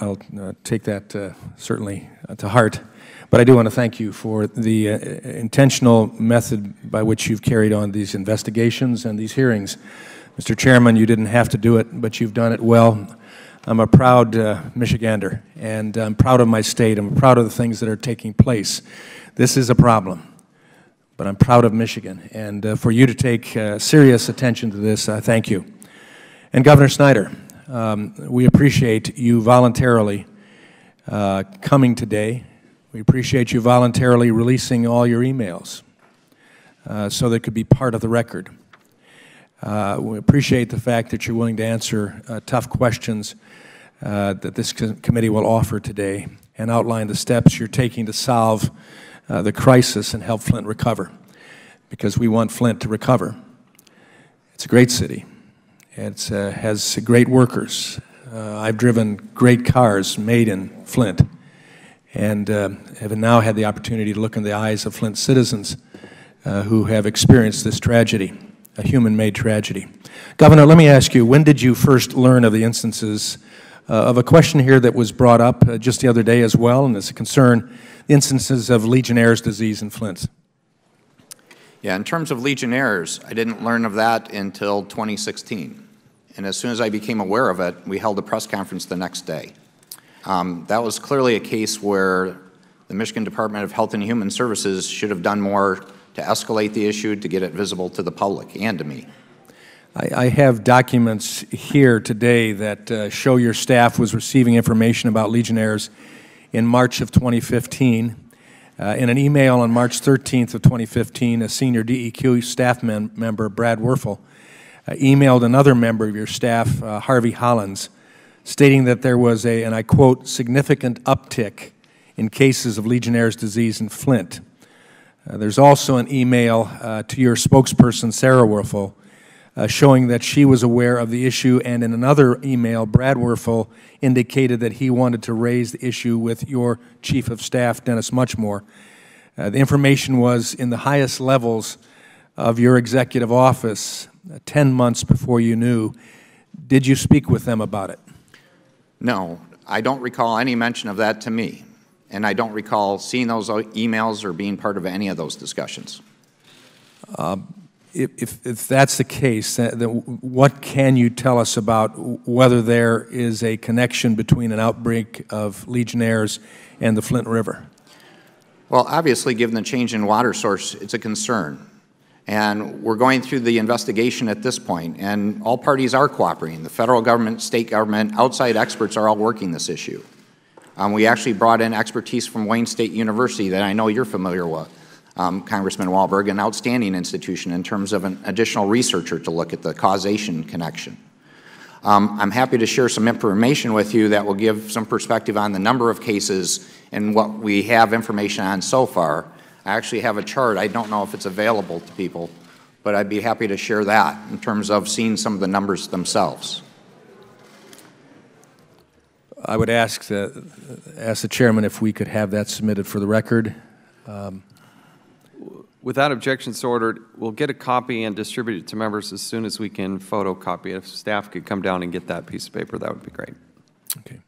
I'll uh, take that uh, certainly uh, to heart. But I do want to thank you for the uh, intentional method by which you've carried on these investigations and these hearings. Mr. Chairman, you didn't have to do it, but you've done it well. I'm a proud uh, Michigander, and I'm proud of my state. I'm proud of the things that are taking place. This is a problem, but I'm proud of Michigan. And uh, for you to take uh, serious attention to this, I thank you. And Governor Snyder, um, we appreciate you voluntarily uh, coming today we appreciate you voluntarily releasing all your emails uh, so they could be part of the record. Uh, we appreciate the fact that you're willing to answer uh, tough questions uh, that this co committee will offer today and outline the steps you're taking to solve uh, the crisis and help Flint recover, because we want Flint to recover. It's a great city. It uh, has great workers. I've driven great cars made in Flint and uh, have now had the opportunity to look in the eyes of Flint citizens uh, who have experienced this tragedy, a human-made tragedy. Governor, let me ask you, when did you first learn of the instances uh, of a question here that was brought up uh, just the other day as well, and it's a concern, the instances of Legionnaire's disease in Flint? Yeah, in terms of Legionnaires, I didn't learn of that until 2016. And as soon as I became aware of it, we held a press conference the next day. Um, that was clearly a case where the Michigan Department of Health and Human Services should have done more to escalate the issue, to get it visible to the public and to me. I, I have documents here today that uh, show your staff was receiving information about Legionnaires in March of 2015. Uh, in an email on March 13th of 2015, a senior DEQ staff mem member, Brad Wurfel, uh, emailed another member of your staff, uh, Harvey Hollins, stating that there was a, and I quote, significant uptick in cases of Legionnaire's disease in Flint. Uh, there's also an email uh, to your spokesperson, Sara Wurfel, uh, showing that she was aware of the issue, and in another email, Brad Wurfel indicated that he wanted to raise the issue with your Chief of Staff, Dennis Muchmore. Uh, the information was in the highest levels of your executive office uh, 10 months before you knew. Did you speak with them about it? No, I don't recall any mention of that to me, and I don't recall seeing those emails or being part of any of those discussions. If, if, that's the case, then what can you tell us about whether there is a connection between an outbreak of Legionnaires and the Flint River? Well, obviously, given the change in water source, it's a concern. And we're going through the investigation at this point, and all parties are cooperating. The federal government, state government, outside experts are all working this issue. Um, we actually brought in expertise from Wayne State University that I know you're familiar with, um, Congressman Walberg, an outstanding institution in terms of an additional researcher to look at the causation connection. Um, I'm happy to share some information with you that will give some perspective on the number of cases and what we have information on so far. I actually have a chart. I don't know if it's available to people, but I'd be happy to share that in terms of seeing some of the numbers themselves. I would ask the, ask the chairman if we could have that submitted for the record. Um, Without objections ordered, we'll get a copy and distribute it to members as soon as we can photocopy it. If staff could come down and get that piece of paper, that would be great. Okay.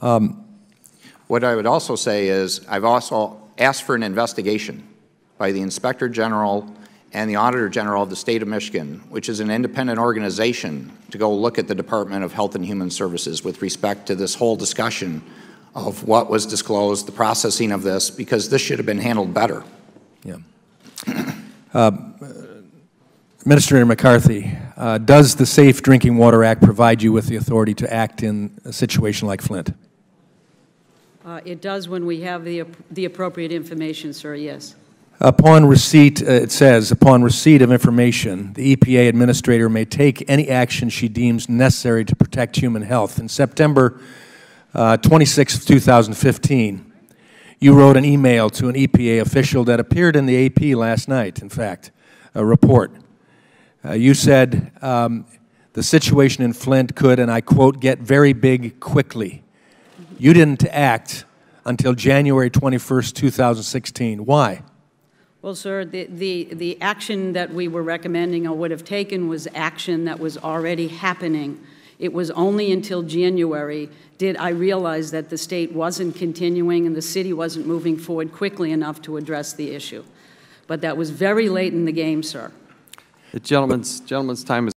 Um, what I would also say is I've also asked for an investigation by the Inspector General and the Auditor General of the State of Michigan, which is an independent organization, to go look at the Department of Health and Human Services with respect to this whole discussion of what was disclosed, the processing of this, because this should have been handled better. Yeah. Uh, Administrator McCarthy, uh, does the Safe Drinking Water Act provide you with the authority to act in a situation like Flint? Uh, it does when we have the, the appropriate information, sir, yes. Upon receipt, uh, it says, upon receipt of information, the EPA administrator may take any action she deems necessary to protect human health. In September uh, 26, 2015, you wrote an email to an EPA official that appeared in the AP last night, in fact, a report. Uh, you said um, the situation in Flint could, and I quote, get very big quickly. You didn't act until January 21st, 2016. Why? Well, sir, the, the, the action that we were recommending or would have taken was action that was already happening It was only until January did I realize that the state wasn't continuing and the city wasn't moving forward quickly enough to address the issue. But that was very late in the game, sir. The gentleman's, gentleman's time is